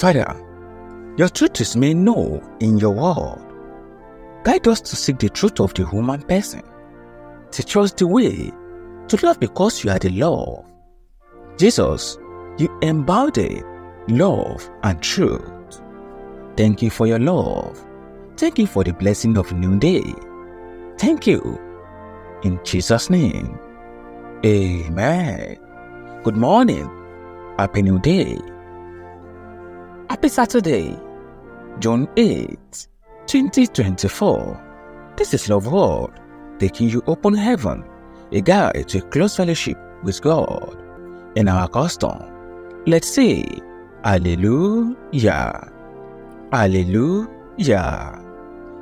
Father, your truth is made known in your word. Guide us to seek the truth of the human person. Teach us the way to love because you are the love. Jesus, you embodied love and truth. Thank you for your love. Thank you for the blessing of new day. Thank you. In Jesus' name. Amen. Good morning. Happy New Day. Happy Saturday, June 8, 2024. This is Love World, taking you up open heaven, a guide to a close fellowship with God. In our custom, let's say, Hallelujah, Hallelujah,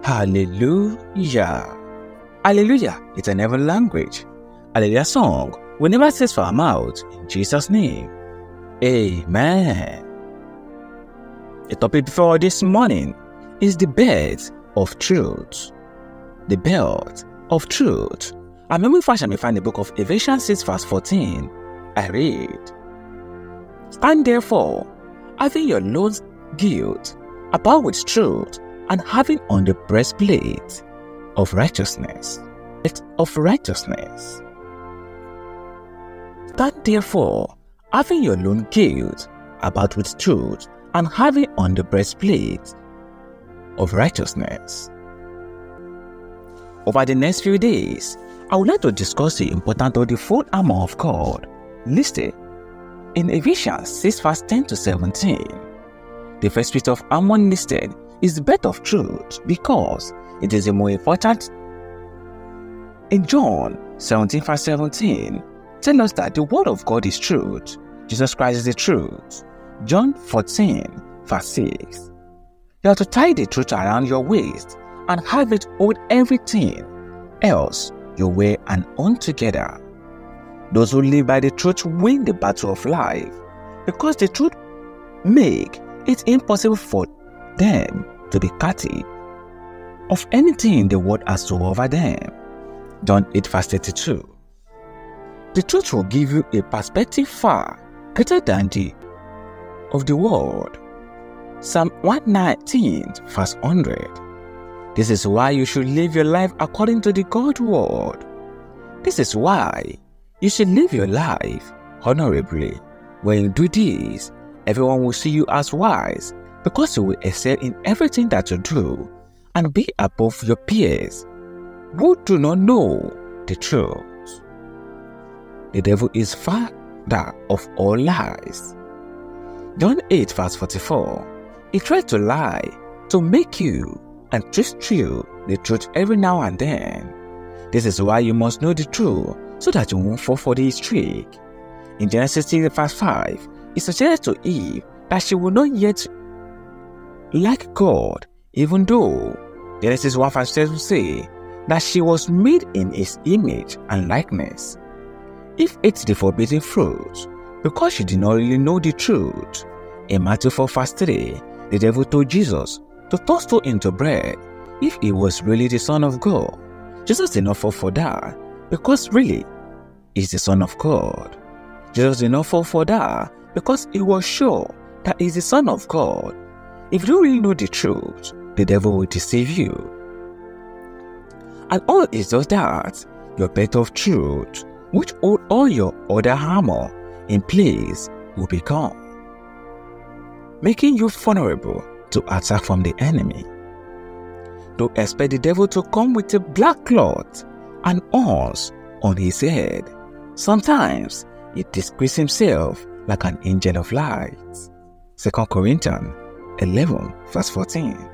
Hallelujah. Hallelujah is an heaven language. Hallelujah song will never cease from our mouth in Jesus' name. Amen. The topic for this morning is the belt of truth. The belt of truth. When we first shall find the book of Ephesians 6 verse 14, I read, Stand therefore, having your loins girt about with truth, and having on the breastplate of righteousness. Of righteousness. Stand therefore, having your loins girt about with truth, and having on the breastplate of righteousness. Over the next few days, I would like to discuss the importance of the full armor of God listed in Ephesians 6 verse 10 to 17. The first piece of armor listed is the belt of truth because it is the more important. In John 17 verse 17, tell us that the word of God is truth. Jesus Christ is the truth. John 14 verse 6. You have to tie the truth around your waist and have it hold everything else you wear and own together. Those who live by the truth win the battle of life because the truth make it impossible for them to be captive of anything the world has to offer them. John 8 verse 32. The truth will give you a perspective far greater than the of the world. Psalm 119 verse 100. This is why you should live your life according to the God word. This is why you should live your life honorably. When you do this, everyone will see you as wise because you will excel in everything that you do and be above your peers who do not know the truth. The devil is father of all lies. John 8 verse 44 He tried to lie to make you and twist you the truth every now and then. This is why you must know the truth so that you won't fall for this trick. In Genesis 3 verse 5, he suggests to Eve that she will not yet like God, even though Genesis 1 verse 7 say that she was made in his image and likeness. If it's the forbidden fruit, because she did not really know the truth, in Matthew 4 verse 3, the devil told Jesus to turn stone into bread if he was really the Son of God. Jesus did not fall for that because really he's the Son of God. Jesus did not fall for that because he was sure that he's the Son of God. If you really know the truth, the devil will deceive you. And all is just that, your belt of truth, which hold all your other armor in place, will become, making you vulnerable to attack from the enemy. Don't expect the devil to come with a black cloth and horns on his head. Sometimes he disguises himself like an angel of light. 2 Corinthians 11 verse 14.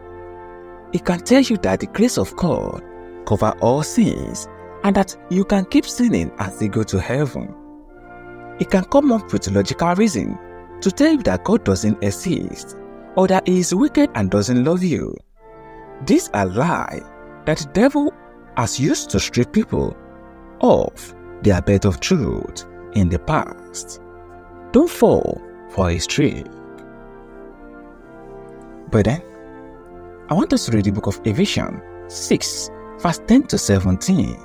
He can tell you that the grace of God cover all sins and that you can keep sinning as you go to heaven. He can come up with logical reason to tell you that God doesn't exist or that he is wicked and doesn't love you. This a lie that the devil has used to strip people of their bed of truth in the past. Don't fall for his trick. But then, I want us to read the book of Ephesians 6, verse 10 to 17.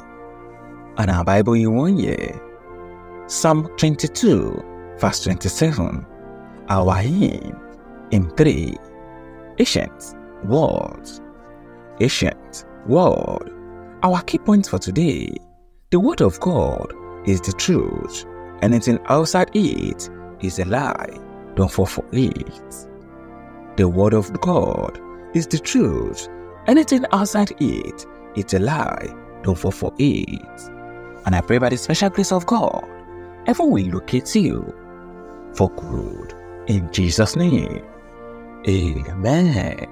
And our Bible in one year. Psalm 22, verse 27. Our hymn in 3. Ancient Words Ancient World Our key points for today The Word of God is the truth. Anything outside it is a lie. Don't fall for it. The Word of God is the truth. Anything outside it is a lie. Don't fall for it. And I pray by the special grace of God, heaven will locate you for good. In Jesus' name. Amen.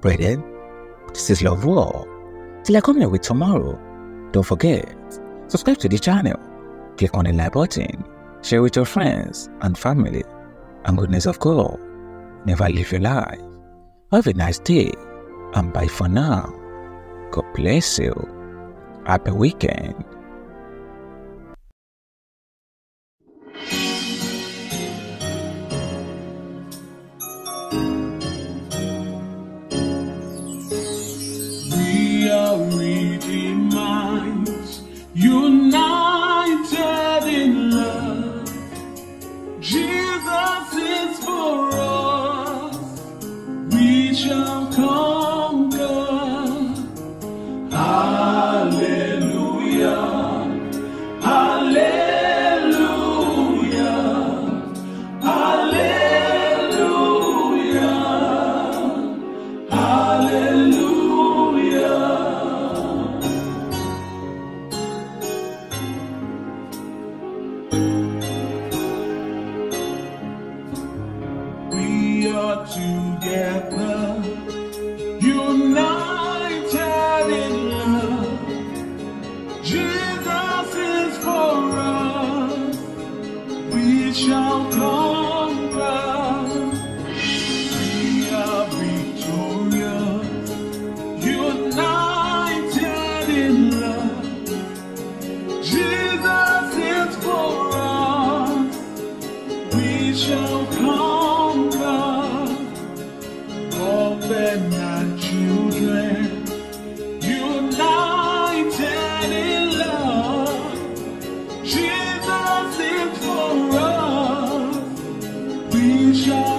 Brethren, this is Love World. Till I come here with tomorrow, don't forget, subscribe to the channel, click on the like button, share with your friends and family, and goodness of God, never leave your life. Have a nice day, and bye for now. God bless you. Happy weekend. United shall conquer. Children, united in love. Jesus for us. We shall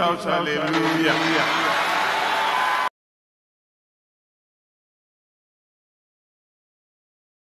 shout hallelujah.